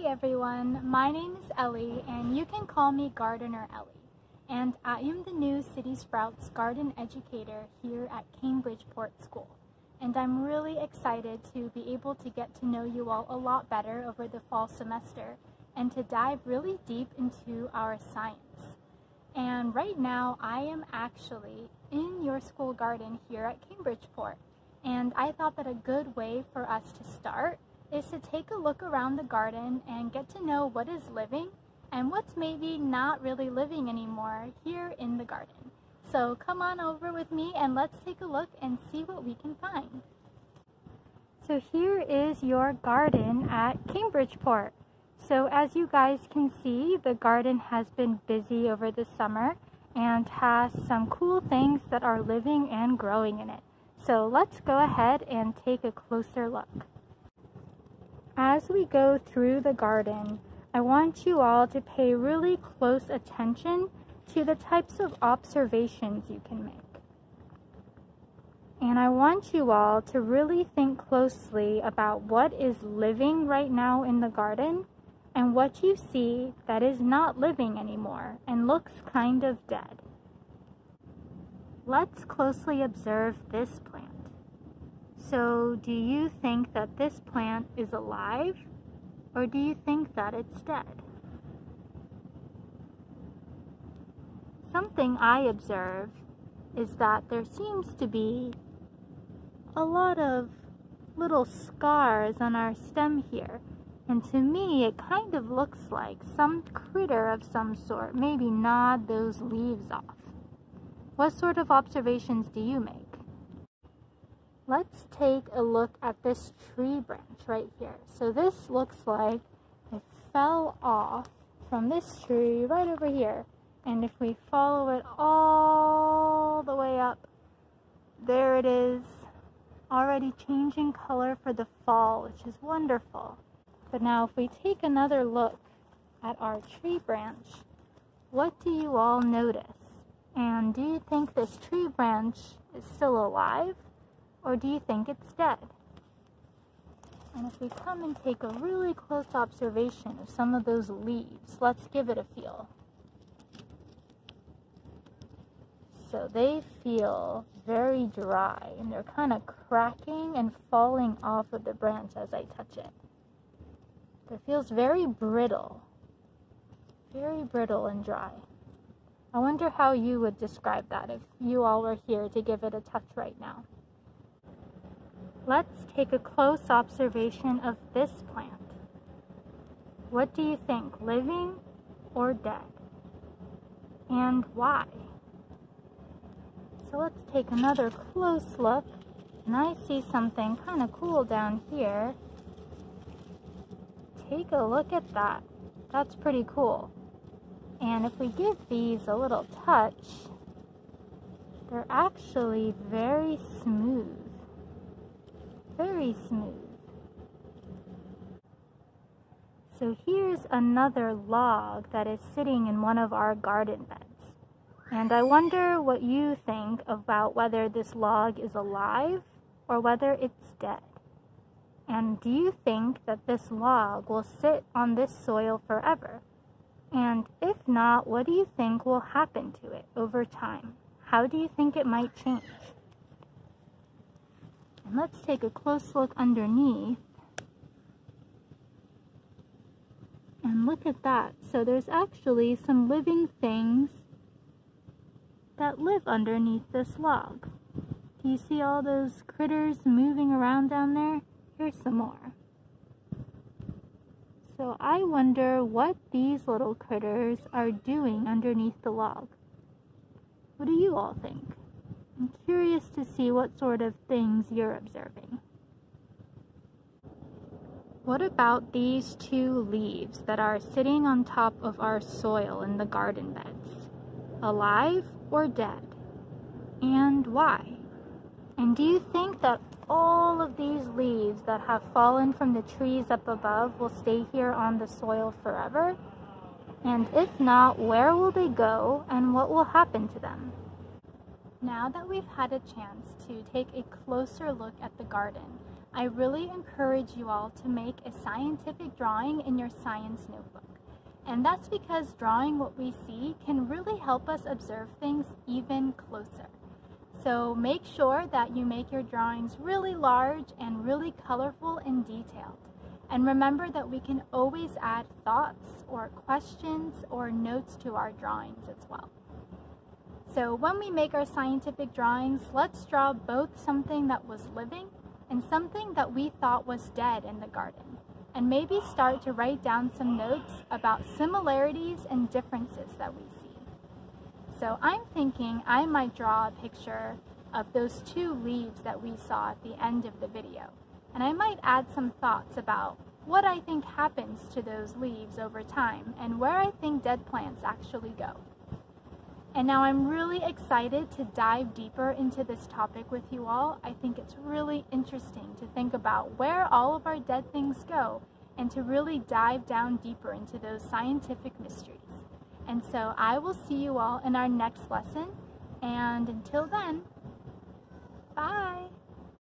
Hey everyone, my name is Ellie and you can call me Gardener Ellie. And I am the new City Sprouts garden educator here at Cambridgeport School. And I'm really excited to be able to get to know you all a lot better over the fall semester and to dive really deep into our science. And right now I am actually in your school garden here at Cambridgeport. And I thought that a good way for us to start is to take a look around the garden and get to know what is living and what's maybe not really living anymore here in the garden. So come on over with me and let's take a look and see what we can find. So here is your garden at Cambridgeport. So as you guys can see, the garden has been busy over the summer and has some cool things that are living and growing in it. So let's go ahead and take a closer look. As we go through the garden, I want you all to pay really close attention to the types of observations you can make. And I want you all to really think closely about what is living right now in the garden and what you see that is not living anymore and looks kind of dead. Let's closely observe this plant. So do you think that this plant is alive or do you think that it's dead? Something I observe is that there seems to be a lot of little scars on our stem here. And to me, it kind of looks like some critter of some sort maybe gnawed those leaves off. What sort of observations do you make? Let's take a look at this tree branch right here. So this looks like it fell off from this tree right over here. And if we follow it all the way up, there it is, already changing color for the fall, which is wonderful. But now if we take another look at our tree branch, what do you all notice? And do you think this tree branch is still alive? Or do you think it's dead? And if we come and take a really close observation of some of those leaves, let's give it a feel. So they feel very dry and they're kind of cracking and falling off of the branch as I touch it. It feels very brittle, very brittle and dry. I wonder how you would describe that if you all were here to give it a touch right now. Let's take a close observation of this plant. What do you think, living or dead? And why? So let's take another close look. And I see something kind of cool down here. Take a look at that. That's pretty cool. And if we give these a little touch, they're actually very smooth very smooth. So here's another log that is sitting in one of our garden beds. And I wonder what you think about whether this log is alive or whether it's dead. And do you think that this log will sit on this soil forever? And if not, what do you think will happen to it over time? How do you think it might change? And let's take a close look underneath. And look at that. So there's actually some living things that live underneath this log. Do you see all those critters moving around down there? Here's some more. So I wonder what these little critters are doing underneath the log. What do you all think? I'm curious to see what sort of things you're observing. What about these two leaves that are sitting on top of our soil in the garden beds? Alive or dead? And why? And do you think that all of these leaves that have fallen from the trees up above will stay here on the soil forever? And if not, where will they go and what will happen to them? Now that we've had a chance to take a closer look at the garden, I really encourage you all to make a scientific drawing in your science notebook. And that's because drawing what we see can really help us observe things even closer. So make sure that you make your drawings really large and really colorful and detailed. And remember that we can always add thoughts or questions or notes to our drawings as well. So when we make our scientific drawings, let's draw both something that was living and something that we thought was dead in the garden. And maybe start to write down some notes about similarities and differences that we see. So I'm thinking I might draw a picture of those two leaves that we saw at the end of the video. And I might add some thoughts about what I think happens to those leaves over time and where I think dead plants actually go. And now I'm really excited to dive deeper into this topic with you all. I think it's really interesting to think about where all of our dead things go and to really dive down deeper into those scientific mysteries. And so I will see you all in our next lesson. And until then, bye.